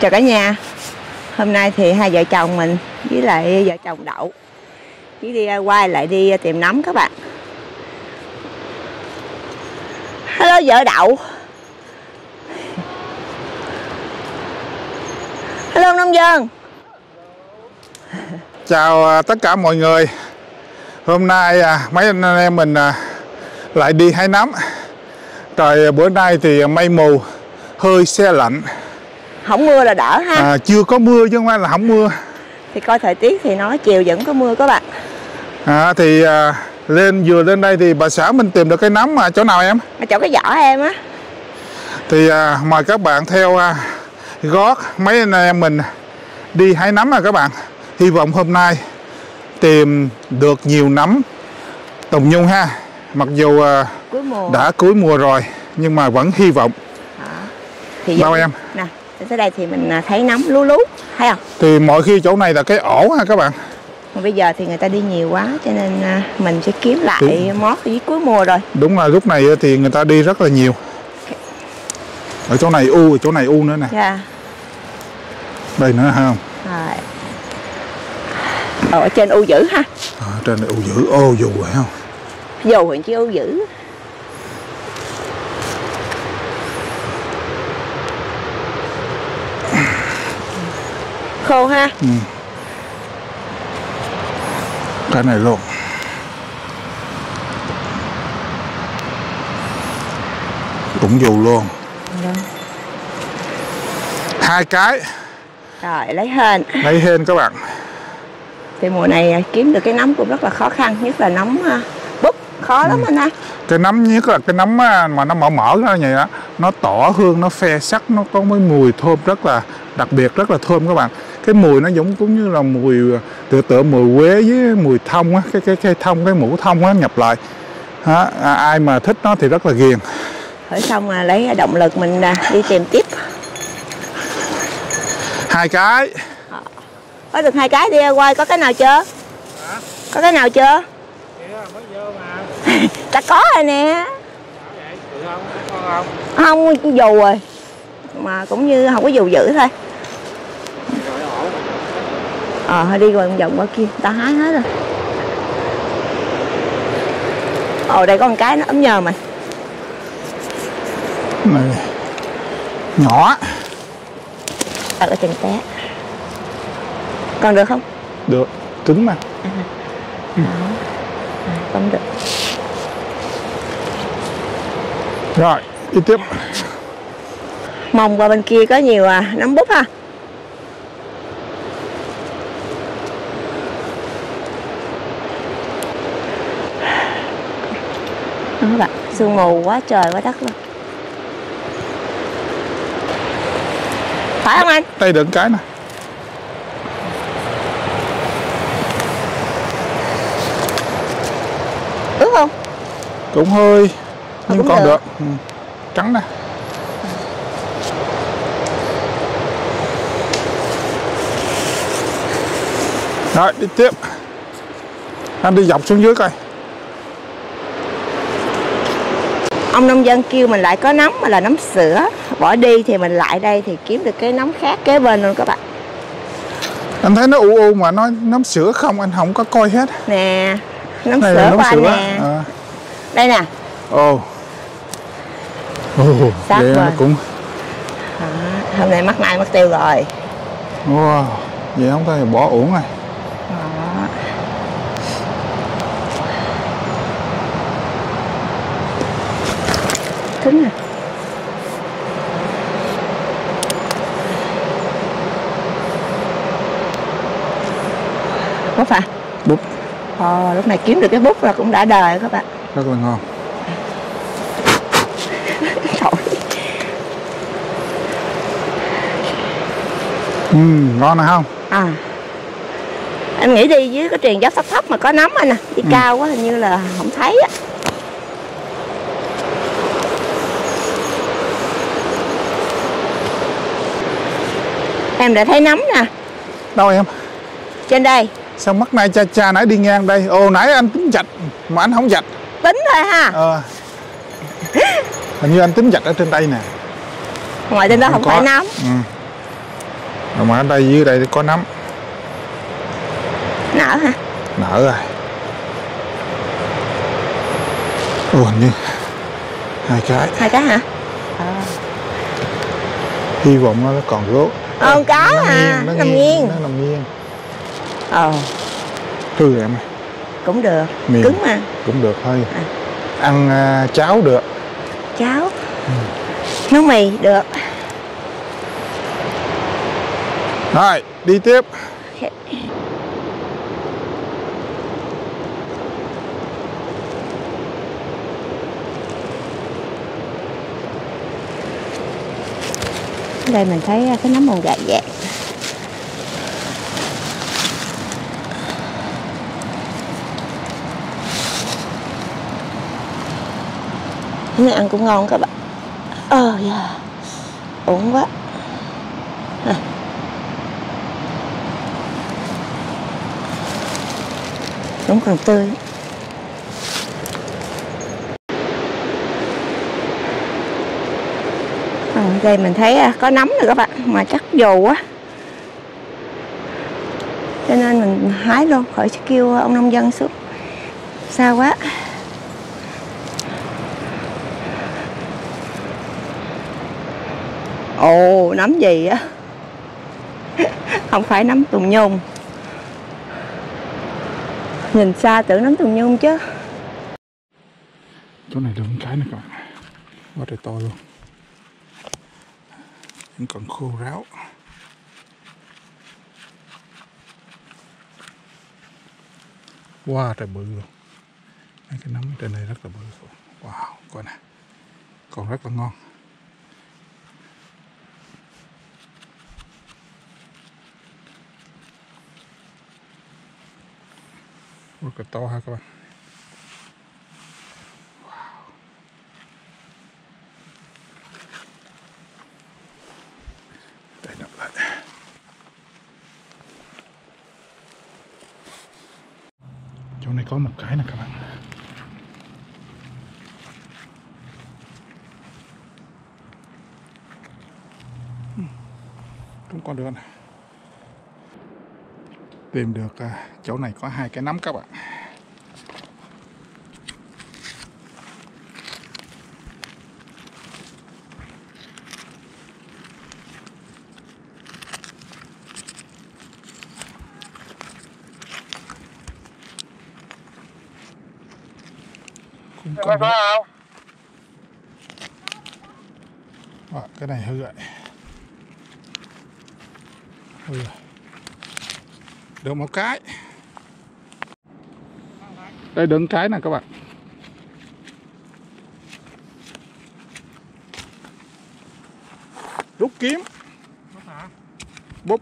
Chào cả nhà. Hôm nay thì hai vợ chồng mình với lại vợ chồng Đậu với đi quay lại đi tìm nấm các bạn. Hello vợ Đậu. Hello nông dân. Chào à, tất cả mọi người. Hôm nay à, mấy anh em mình à, lại đi hái nấm. Trời bữa nay thì mây mù, hơi xe lạnh. Không mưa là đỡ ha. À, Chưa có mưa chứ không phải là không mưa. Thì coi thời tiết thì nói chiều vẫn có mưa các bạn. À, Thì à, lên vừa lên đây thì bà xã mình tìm được cái nấm à, chỗ nào em? Ở chỗ cái giỏ em á. Thì à, mời các bạn theo à, gót mấy anh em mình đi hái nấm à các bạn. Hy vọng hôm nay tìm được nhiều nấm Tùng Nhung ha. Mặc dù à, cuối đã cuối mùa rồi nhưng mà vẫn hy vọng. Thì Bao em? nè tới đây thì mình à, thấy nấm lú lú thấy không? Thì mọi khi chỗ này là cái ổ ha các bạn. Mà bây giờ thì người ta đi nhiều quá cho nên à, mình sẽ kiếm lại Thì- mót ở dưới cuối mùa rồi. Đúng là lúc này thì người ta đi rất là nhiều. Ở chỗ này u chỗ này u nữa nè. Dạ. Đây nữa ha. Không rồi. Ở trên u dữ ha. À, trên u dữ ô dù phải không dù hiện chứ u dữ khô ha. Cái này luôn cũng dù luôn. Hai cái. Rồi lấy hên. Lấy hên các bạn. Thì mùa này à, kiếm được cái nấm cũng rất là khó khăn nhất là nấm à, búp. Khó lắm anh ha. Cái nấm nhất là cái nấm á, mà nó mở mở ra như vậy đó nó tỏ hương nó phe sắc nó có mấy mùi thơm rất là đặc biệt rất là thơm các bạn cái mùi nó giống cũng như là mùi tựa tựa mùi quế với mùi thông á cái cái cái thông cái mũ thông á nhập lại. Đó, à, ai mà thích nó thì rất là ghiền. Hỏi xong là lấy động lực mình à, đi tìm tiếp. Hai cái. Có được hai cái đi quay có cái nào chưa? Có cái nào chưa? Ta có rồi nè. Không dù rồi. Mà cũng như không có dù dữ thôi ờ đi rồi vòng qua kia. Ta hái hết rồi. Ồ đây có một cái nó ấm nhờ mình này nhỏ. Ở trên té. Còn được không? Được. Cứng mà. Không được. Rồi đi tiếp. Mong qua bên kia có nhiều à, nấm bút ha đó các bạn sương mù quá trời quá đất luôn. Phải không anh? Đây đựng cái nè. Ướt không? Cũng hơi nhưng cũng còn được. được. Ừ. trắng nè. Rồi đi tiếp. Anh đi dọc xuống dưới coi ông nông dân kêu mình lại có nấm mà là nấm sữa. Bỏ đi thì mình lại đây thì kiếm được cái nấm khác kế bên luôn các bạn. Anh thấy nó u u mà nó nấm sữa không anh không có coi hết. Nè nấm này sữa là của nấm anh sữa. nè. À. đây nè. Ồ. Ồ Sát vậy nó cũng Đó, hôm nay mắc nay mất tiêu rồi. Wow vậy không thể bỏ uổng này cứng nè bút à bút ờ, lúc này kiếm được cái bút là cũng đã đời các bạn. Rất là ngon. Trời, ừ, ngon này không? À. Em nghĩ đi dưới cái truyền dốc thấp thấp mà có nấm anh nè đi cao quá hình như là không thấy á em đã thấy nấm nè. Đâu em? Trên đây. Sao mắt nay cha cha nãy đi ngang đây? Ồ nãy anh tính chạch mà anh không chạch. Tính thôi ha. Ờ. Hình như anh tính chạch ở trên đây nè. Ngoài trên đó không, có. phải nấm. Ừ. mà ở đây dưới đây có nấm. Nở hả nở rồi. Ồ hình như hai cái. Hai cái hả? Ờ hy vọng nó còn rốt Ờ, có nó à, nghiêng, nó nằm nghiêng nghiêng. nó nằm nghiêng. Ờ. Rồi em ơi. Cũng được. Miền. cứng mà. Cũng được thôi À. ăn à, cháo được. Cháo. Ừ. nấu mì được. Rồi đi tiếp đây mình thấy à, cái nấm mồng gà vàng Nó này ăn cũng ngon các bạn. Ờ dạ. Ổn quá. À. đúng còn tươi. Đây mình thấy à, có nấm rồi các bạn, mà chắc dù quá. Cho nên mình hái luôn, khỏi kêu ông nông dân xuống. Xa quá. Ồ, nấm gì á? Không phải nấm tùng nhung nhìn xa tưởng nấm tùng nhung chứ. Chỗ này được cái này các bạn. Quá trời to luôn vẫn còn khô ráo. Wow trời bự luôn. Mấy cái nấm trên này rất là bự. Luôn. wow, coi nè. Còn rất là ngon. Rất là to ha các bạn. Chỗ này có một cái nè các bạn. Ừ, Cũng còn được này. Tìm được à, chỗ này có hai cái nắm các bạn. Cũng còn được. À, cái này hư rồi hư rồi được một cái. Đây đựng cái nè các bạn. Rút kiếm. Búp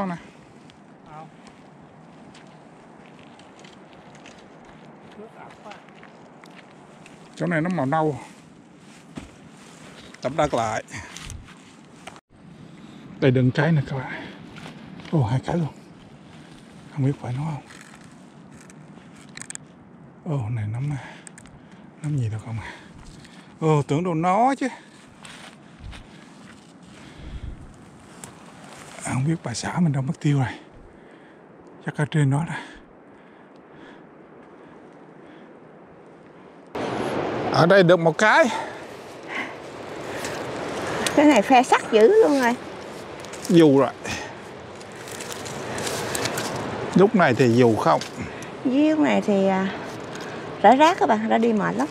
Ngon nè. Chỗ này nó màu nâu. Tập đắt lại. Đây đừng cái nè các bạn. Ồ hai cái luôn. Không biết phải nó không? Ồ này nấm nấm gì đâu không à ồ tưởng đâu nó chứ không biết bà xã mình đâu mất tiêu rồi. Chắc ở trên đó nè ở đây được một cái. Cái này phe sắc dữ luôn rồi. Dù rồi. Lúc này thì dù không. Dưới này thì à, rải rác các bạn, đã đi mệt lắm.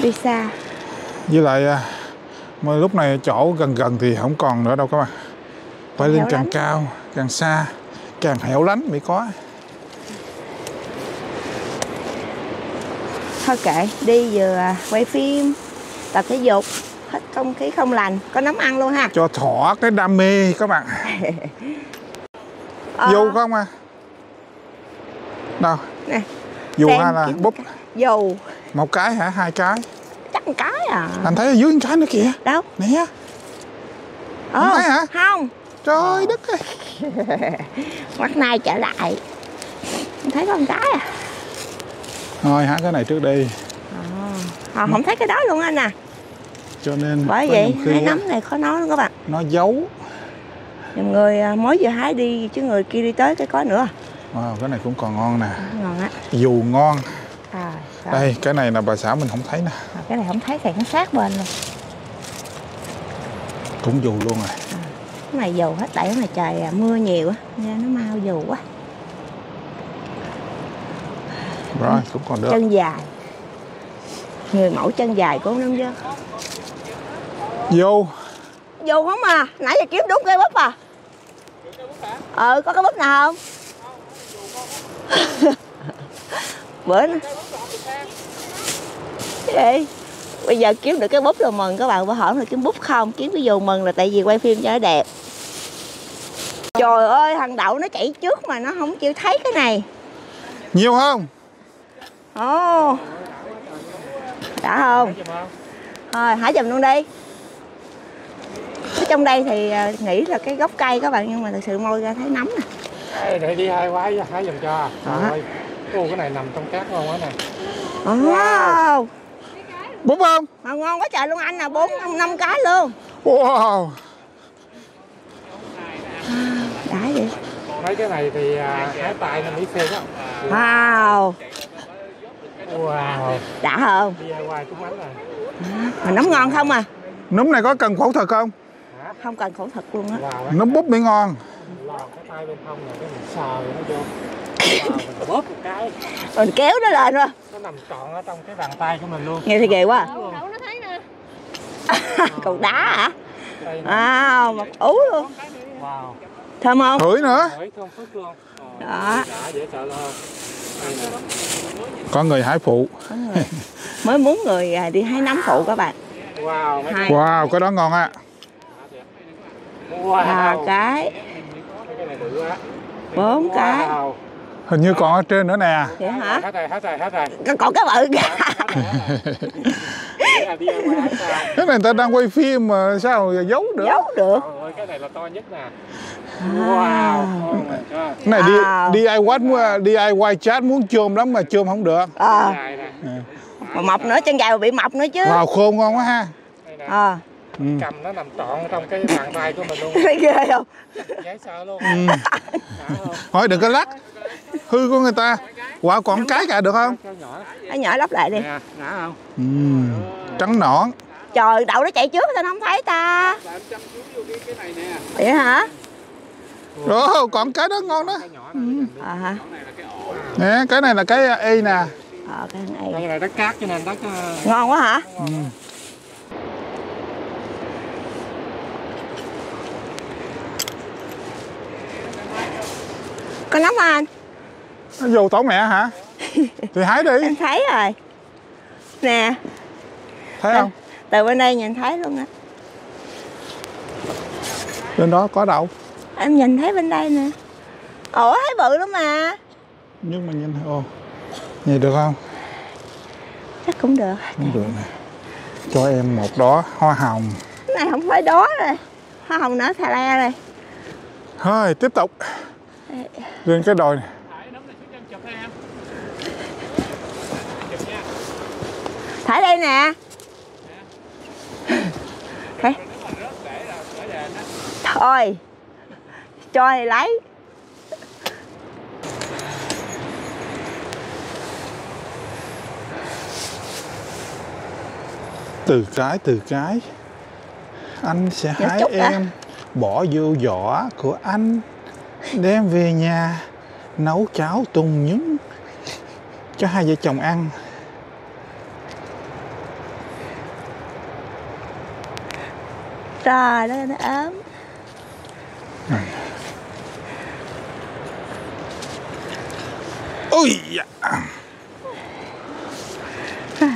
Đi xa. Với lại à, mà lúc này chỗ gần gần thì không còn nữa đâu các bạn phải lên càng lánh. cao càng xa càng hẻo lánh mới có. Thôi kệ, đi vừa à, quay phim, tập thể dục Hết không khí không lành, có nấm ăn luôn ha. Cho thỏa cái đam mê các bạn. Ờ, dù không à? Đâu? Nè, dù hay là kiếm- búp. Dầu một cái hả? Hai cái? Chắc một cái à. Anh thấy ở dưới một cái nữa kìa. Đâu? Nè. Thấy hả? không trời đất ơi. Mắt nay trở lại. Thấy một cái à? Thôi hả cái này trước đi. À, không thấy cái đó luôn anh à? Cho nên bởi vậy hái á, nấm này khó nói lắm các bạn. nó giấu. Nhiều người à, mới vừa hái đi chứ người kia đi tới cái có nữa. Wow, cái này cũng còn ngon nè. Ngon á. Dù ngon. À, rồi. đây cái này là bà xã mình không thấy nè. À, cái này không thấy thì nó sát bên luôn. Cũng dù luôn rồi. cái này dù hết tại này trời à, mưa nhiều á nên nó mau dù quá. Rồi cũng còn được. Chân dài. Người mẫu chân dài của ông chứ. Vô. Dù không à? Nãy giờ kiếm đúng cây búp à? Ờ có cái búp nào không? Bữa nữa gì bây giờ kiếm được cái búp rồi mừng các bạn bữa hỏi là kiếm búp không? Kiếm cái dù mừng là tại vì quay phim cho nó đẹp trời ơi thằng đậu nó chạy trước mà nó không chịu thấy cái này. Nhiều không? Ồ. Đã không? Thôi hả giùm luôn đi. Ở trong đây thì à, nghĩ là cái gốc cây các bạn nhưng mà thực sự môi ra thấy nấm nè. Ê, để đi hai quái hái giùm cho. Ơi, Ô, cái này nằm trong cát ngon quá nè. Wow búp không? Mà ngon quá trời luôn anh nè bốn năm, năm cái luôn. Wow đã vậy mấy cái này thì à, hái tay năm mỹ phê đó wow. Wow. Đã không? DIY cũng ánh rồi. Mà nấm ngon không à? Nấm này có cần phẫu thuật không? Không cần phẫu thuật luôn á. Wow. Á nấm búp mới ngon. Lòn cái tay bên hông là cái mình sờ rồi nó vô. Wow, mình bóp một cái. Mình kéo nó lên rồi nó nằm trọn ở trong cái bàn tay của mình luôn. Nghe thì ghê quá. À. Cục đá hả? Wow mặt ú luôn. Wow thơm không? Hửi nữa. Ờ, đó. có người hái phụ. Người. Mới muốn người à, đi hái nấm phụ các bạn. Wow hai. Wow cái đó ngon á. Wow. Ba cái. Cái này bự quá bốn cái. Wow hình như còn ở trên nữa nè. Vậy hả? Hết rồi hết rồi hết rồi. Còn còn cái bự cái này người ta đang quay phim mà sao giấu được giấu được Trời ơi, cái này là to nhất nè. Wow. Oh my god. cái này đi Wow. DIY mua DIY chat muốn chôm lắm mà chôm không được ờ Dài nè. mà mọc nữa chân dài mà bị mọc nữa chứ wow khôn ngon quá ha Đây nè. ờ ừ. Cầm nó nằm trọn trong cái bàn tay của mình luôn. thấy ghê không Dễ sợ luôn. Ừ. Đã không? thôi đừng có lắc hư của người ta quả còn cái cả được không Cho nhỏ. lắp lại đi Nè, đã không? ừ. Trắng nõn. Trời đậu nó chạy trước sao nó không thấy ta. Bạn chăm chú vô cái cái này nè. vậy hả? Ồ, còn cái đó ngon đó. Cái nhỏ này. ờ hả? Nè cái này là cái y nè. Ờ cái này. Đây là đất cát cho nên đất ờ, ngon quá hả? Ừ. có không anh? Nó vô tổ mẹ hả? Thì hái đi. Em thấy rồi. Nè thấy không? Từ bên đây nhìn thấy luôn á. Bên đó có đậu em nhìn thấy bên đây nè. Ủa thấy bự lắm mà. Nhưng mà nhìn ồ nhìn được không? Chắc cũng được. Không được nè. Cho em một đó hoa hồng. Cái này không phải đó rồi. Hoa hồng nở thà le rồi. Thôi tiếp tục. Lên cái đồi này thả đây nè Thấy. thôi cho thì lấy. Từ cái từ cái. Anh sẽ Nhớ hái em bỏ vô giỏ của anh đem về nhà nấu cháo tùng nhúng cho hai vợ chồng ăn trời đó nó ốm. Ui dạ.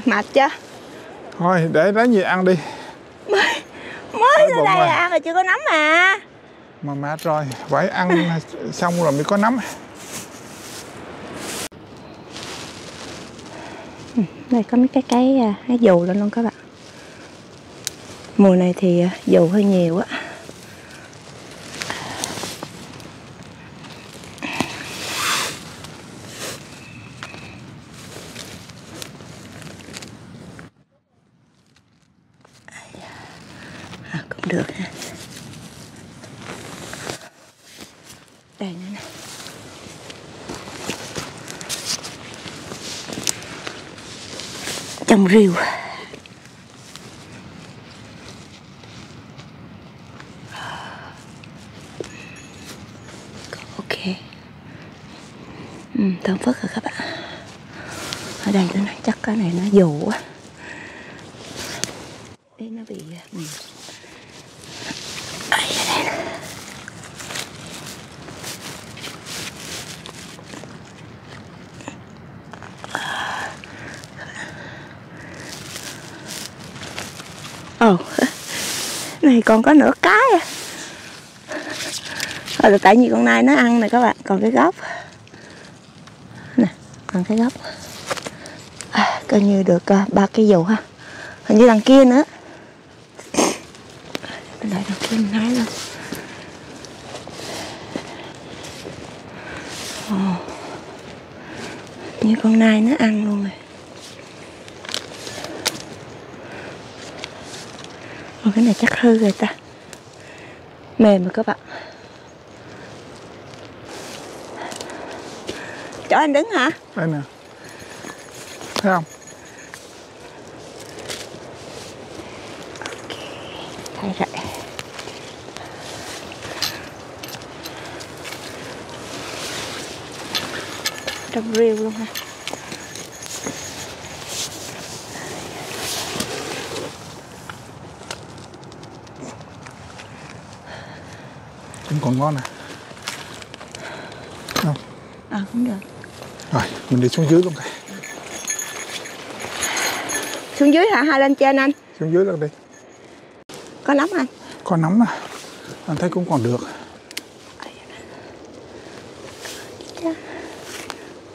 mệt chưa? Thôi để lấy gì ăn đi. Mới Đói ra đây là ăn rồi chưa có nấm mà mà mệt rồi. Phải ăn xong rồi mới có nấm. Đây có mấy cái cái à, cái dù lên luôn các bạn mùa này thì à, dầu hơi nhiều á. À, cũng được ha. Đây nữa nè. Trồng rìu ok ừ, thơm phức rồi các bạn ở đây nó chắc cái này nó dù quá Đấy, nó bị ừ. Ai ở đây nè. Ồ, này còn có nửa cái à. Rồi là tại vì con nai nó ăn nè các bạn, còn cái gốc. Nè, còn cái gốc. À, coi như được à, ba cây dù ha. Hình như đằng kia nữa. Lại đằng kia mình hái luôn. oh. Như con nai nó ăn luôn rồi. Ồ, cái này chắc hư rồi ta. Mềm rồi các bạn. Chỗ anh đứng hả? đây nè. Thấy không? Thấy rồi Trong riêu luôn ha còn ngon nè. Không? Ờ cũng được. Rồi mình đi xuống dưới luôn kìa. Xuống dưới hả? Hay lên trên anh? xuống dưới luôn đi. Có nóng anh? con nóng nè anh thấy cũng còn được.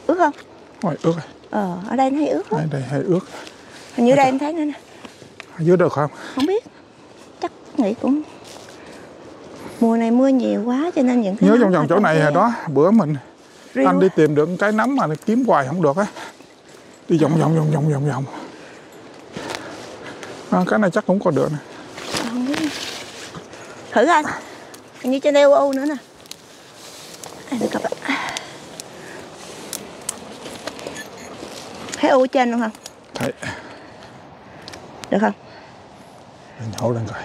Ướt không? rồi ướt rồi Ờ, ở đây nó hay ướt lắm. Đây đây hay ướt Hình như đây em thấy nữa nè. dưới được không? Không biết. Chắc nghĩ cũng Mùa này mưa nhiều quá cho nên những cái nhớ vòng vòng chỗ này hồi đó. Bữa mình riêu anh đi tìm được cái nấm mà kiếm hoài không được á. Đi vòng vòng vòng vòng vòng vòng. À, cái này chắc cũng còn được nè. Thử anh Hình như trên đây u nữa nè. Được các bạn. Thấy u trên luôn không? thấy. Được không? Để nhổ lên coi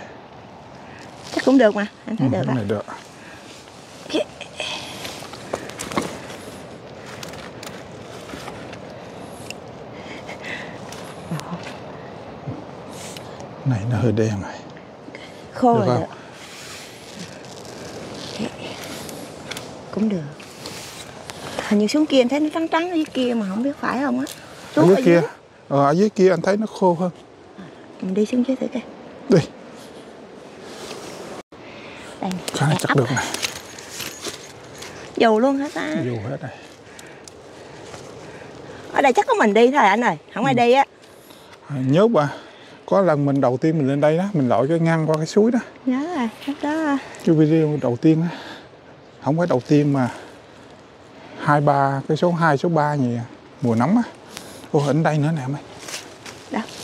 cũng được mà Anh thấy ừ, được này được. Này nó hơi đen rồi Khô Được rồi được Cũng được. Hình như xuống kia em thấy nó trắng trắng ở dưới kia mà không biết phải không á. Ở Xuống dưới. kia. Ờ, ở dưới kia anh thấy nó khô hơn. Mình đi xuống dưới thử coi. Đi Đây. Này em chắc ấp được này. Dù luôn hả ta? Dù hết này Ở đây chắc có mình đi thôi anh ơi? Không ai đi á. À, nhớ bà có lần mình đầu tiên mình lên đây đó mình lội cái ngang qua cái suối đó. Nhớ rồi Lúc đó. Cái video đầu tiên á. Không phải đầu tiên mà hai ba cái số 2 số 3 gì à, mùa nóng á. Ô ở đây nữa nè em ơi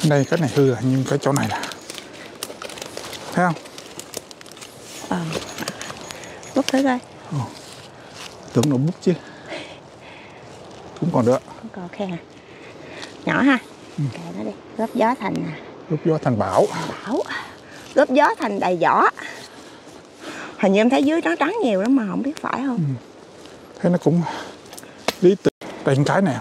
ở đây cái này hư rồi nhưng cái chỗ này là thấy không Ờ. Bút thử coi tưởng nó bút chứ. Cũng còn được Không còn khen à Nhỏ ha. Kệ nó đi. Góp gió thành à, lúc gió thành bão. Bảo Góp gió thành đầy vỏ. Hình như em thấy dưới trắng trắng nhiều lắm mà không biết phải không? Thế nó cũng lý tưởng. Đây một cái nè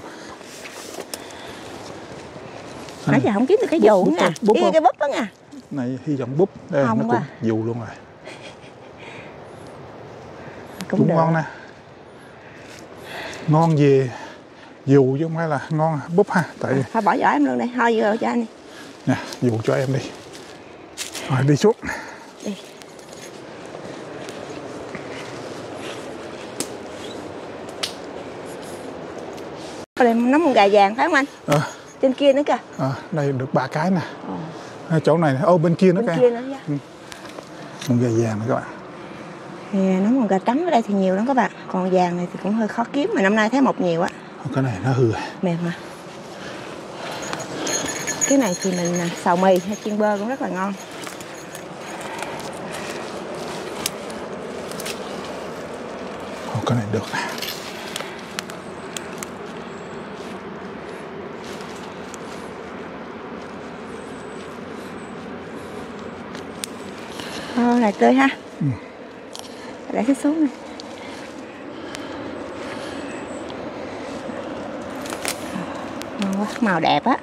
Nãy giờ không kiếm được cái dù bút nha không? Bút Cái, không? bút đó nha. Này hy vọng bút đây Hồng nó cũng dù luôn rồi Cũng, cũng được. ngon nè. Ngon gì dù chứ không phải là ngon bút ha tại vì Thôi bỏ vỏ em luôn đây Thôi vừa cho anh đi. Nè dù cho em đi. Rồi đi xuống. Đi. Đây nấm con gà vàng phải không anh? Ờ, trên kia nữa kìa. À, đây được ba cái nè. À, chỗ này ô bên kia nữa bên kìa. kia nữa nha con gà vàng này các bạn thì nó còn gà trắng ở đây thì nhiều lắm các bạn. Còn vàng này thì cũng hơi khó kiếm mà năm nay thấy mọc nhiều á. Cái này nó hư rồi. mềm mà. Cái này thì mình à, xào mì hay chiên bơ cũng rất là ngon. Cái này được Ờ, này tươi ha để cái xuống này. Ngon quá màu đẹp á.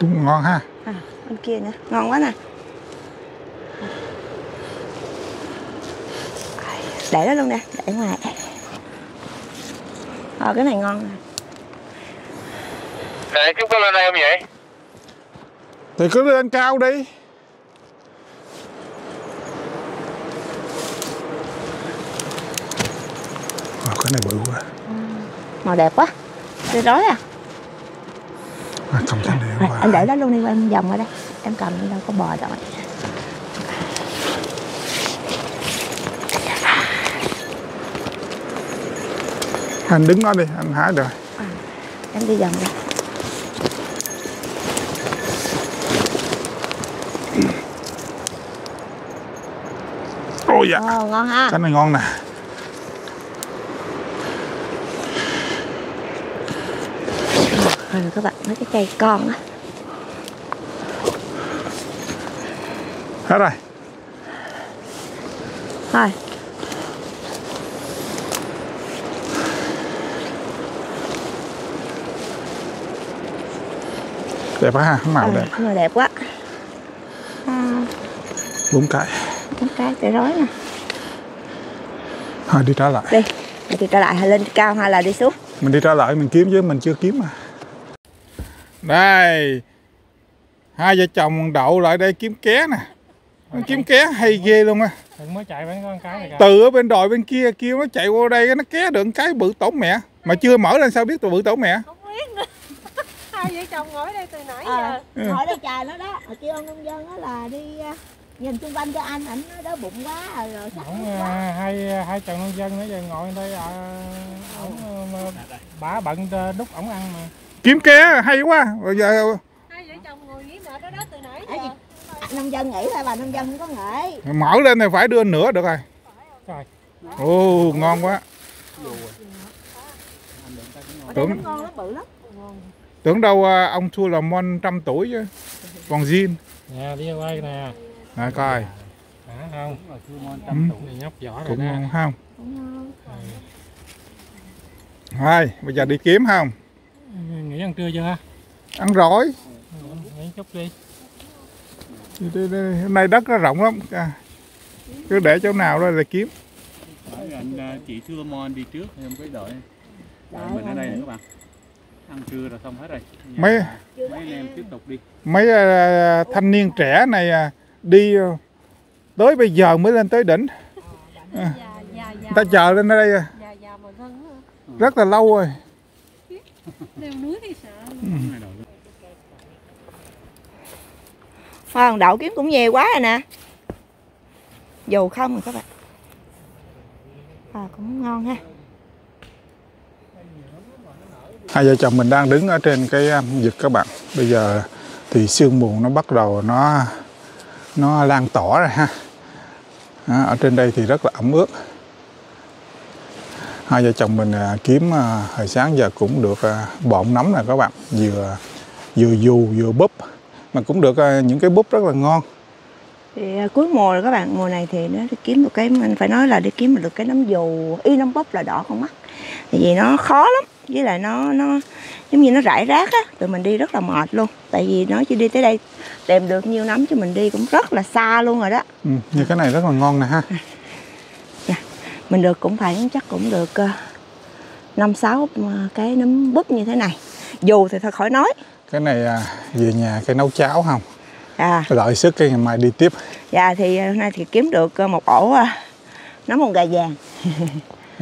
Cũng ngon ha. À, bên kia nữa ngon quá nè. Để đó luôn nè để ngoài ờ cái này ngon nè. Này, chúng có lên đây không vậy? thì cứ lên cao đi. Ồ, cái này bự quá. Màu đẹp quá. Tươi rói à? À, cầm cái này Rồi, qua anh để đó luôn đi em vòng ở đây. Em cầm đâu có bò đâu anh đứng đó đi anh hái được em đi vòng đây ôi dạ Ồ, ngon ha. Cái này ngon nè. Rồi các bạn mấy cái cây con á. Hết rồi. Thôi đẹp quá ha màu ờ, đẹp. nhưng mà đẹp quá. À, bốn cái. Bốn cái để rối nè. Thôi đi trở lại. Đi thì trở lại hay lên cao hay là đi xuống? Mình đi trở lại mình kiếm chứ mình chưa kiếm mà. Đây. Hai vợ chồng đậu lại đây kiếm ké nè. Kiếm ké hay ghê luôn á. Đừng mới chạy bán con cái này kìa. từ ở bên đồi bên kia kêu nó chạy qua đây nó ké được cái bự tổn mẹ. Mà chưa mở lên sao biết tôi bự tổn mẹ? Không biết nữa chồng ngồi đây từ nãy à, giờ. hỏi đây trời nó đó. Mà kêu ông nông dân đó là đi à, nhìn xung quanh cho anh ảnh nó đói bụng quá rồi, rồi Ổng nước quá. à, hai hai chồng nông dân nãy giờ ngồi đây à, ổng à, bả bận à, đút ổng ăn mà. kiếm ké hay quá. Rồi giờ hai vợ chồng ngồi nghỉ mệt ở đó từ nãy giờ. gì? nông dân nghĩ thôi bà nông dân không có nghĩ mở lên thì phải đưa nữa được rồi. Trời. ồ ngon quá. Ở Tưởng- nó ngon lắm bự lắm tưởng đâu à, ông thua là mon trăm tuổi chứ còn zin Nè đi quay nè. à, coi Hả không? Ừ. Này nhóc vỏ rồi cũng nè. không hai bây giờ đi kiếm không Nghỉ ăn trưa chưa? ăn rồi Ừ, Nghỉ chút đi. đi, đi, đi. hôm nay đất nó rộng lắm à, cứ để chỗ nào đó là kiếm Hỏi anh à, chị Solomon đi trước phải đợi đợi mình ở đây nè các bạn ăn trưa rồi xong hết rồi. Nhà Mấy- mấy anh em tiếp tục đi. mấy à, thanh niên trẻ này à, đi à, tới bây giờ mới lên tới đỉnh. Già già già người ta chờ lên ở đây à, á. rất là lâu rồi. Đội. Khoan đậu kiếm cũng nhiều quá rồi nè. Dù không rồi các bạn. À, cũng ngon ha hai vợ chồng mình đang đứng ở trên cái um, vực các bạn. Bây giờ thì sương mù nó bắt đầu nó nó lan tỏa rồi ha. Đó, ở trên đây thì rất là ẩm ướt. Hai vợ chồng mình à, kiếm à, hồi sáng giờ cũng được à, bọn nấm nè các bạn. Vừa vừa dù vừa búp mà cũng được à, những cái búp rất là ngon. Thì cuối mùa rồi các bạn. Mùa này thì nó đi kiếm được cái mình phải nói là đi kiếm được cái nấm dù. Y nấm búp là đỏ con mắt. Tại vì nó khó lắm với lại nó nó giống như nó rải rác á tụi mình đi rất là mệt luôn. Tại vì nó chỉ đi tới đây tìm được nhiêu nấm chứ mình đi cũng rất là xa luôn rồi đó. Ừ, như cái này rất là ngon nè ha. Mình được cũng phải chắc cũng được ờ, năm sáu cái nấm búp như thế này. Dù thì thôi khỏi nói. Cái này à, về nhà cái nấu cháo không? À. Đợi sức cái ngày mai đi tiếp. Dạ thì hôm nay thì kiếm được ờ, một ổ ờ, nấm hồng gà vàng.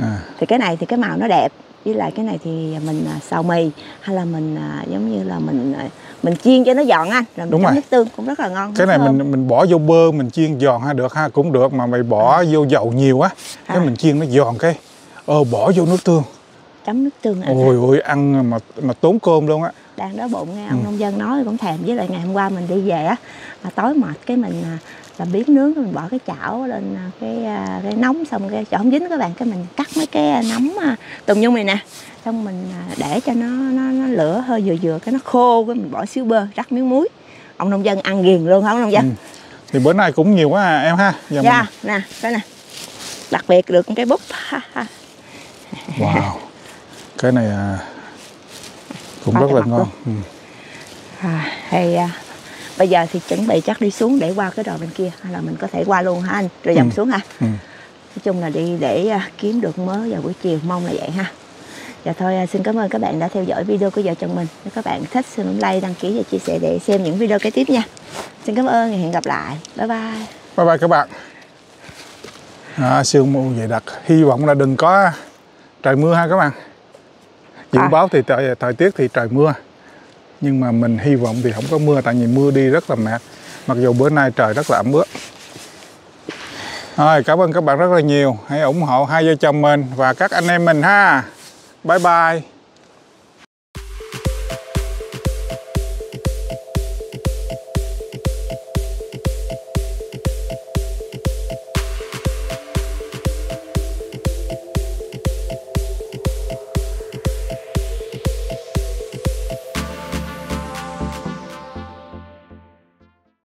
À. thì cái này thì cái màu nó đẹp với lại cái này thì mình à, xào mì hay là mình à, giống như là mình à, mình chiên cho nó giòn anh làm Đúng chấm rồi. nước tương cũng rất là ngon cái này thơm. mình mình bỏ vô bơ mình chiên giòn ha được ha cũng được mà mày bỏ vô dầu nhiều á cái À. mình chiên nó giòn cái ờ bỏ vô nước tương chấm nước tương anh ôi ôi ăn mà mà tốn cơm luôn á đang đói bụng nghe ông Ừ. nông dân nói cũng thèm với lại ngày hôm qua mình đi về á à, tối mệt cái mình à, làm biến nướng mình bỏ cái chảo lên à, cái à, cái nóng xong cái chảo không dính các bạn cái mình cắt mấy cái à, nấm tùng nhung này nè. Xong mình để cho nó nó, nó lửa hơi vừa vừa cái nó khô cái mình bỏ xíu bơ rắc miếng muối. Ông nông dân ăn ghiền luôn hả ông nông dân? Ừ. thì bữa nay cũng nhiều quá à, em ha. Giờ dạ nè cái nè đặc biệt được cái búp mình... wow. Cái này à, cũng Ba rất là ngon. luôn. ừ. à, thì à, bây giờ thì chuẩn bị chắc đi xuống để qua cái đồi bên kia hay là mình có thể qua luôn hả anh? Rồi dòng Ừ. xuống ha Ừ. nói chung là đi để à, kiếm được mớ vào buổi chiều mong là vậy ha. Dạ thôi à, xin cảm ơn các bạn đã theo dõi video của vợ chồng mình. Nếu các bạn thích xin like, đăng ký và chia sẻ để xem những video kế tiếp nha. Xin cảm ơn và hẹn gặp lại. Bye bye. Bye bye các bạn. À, sương mù dày đặc. Hy vọng là đừng có trời mưa ha các bạn. Dự À. báo thì thời, thời tiết thì trời mưa nhưng mà mình hy vọng thì không có mưa, tại vì mưa đi rất là mệt mặc dù bữa nay trời rất là ẩm ướt. Rồi, cảm ơn các bạn rất là nhiều. Hãy ủng hộ hai vợ chồng mình và các anh em mình ha. Bye bye.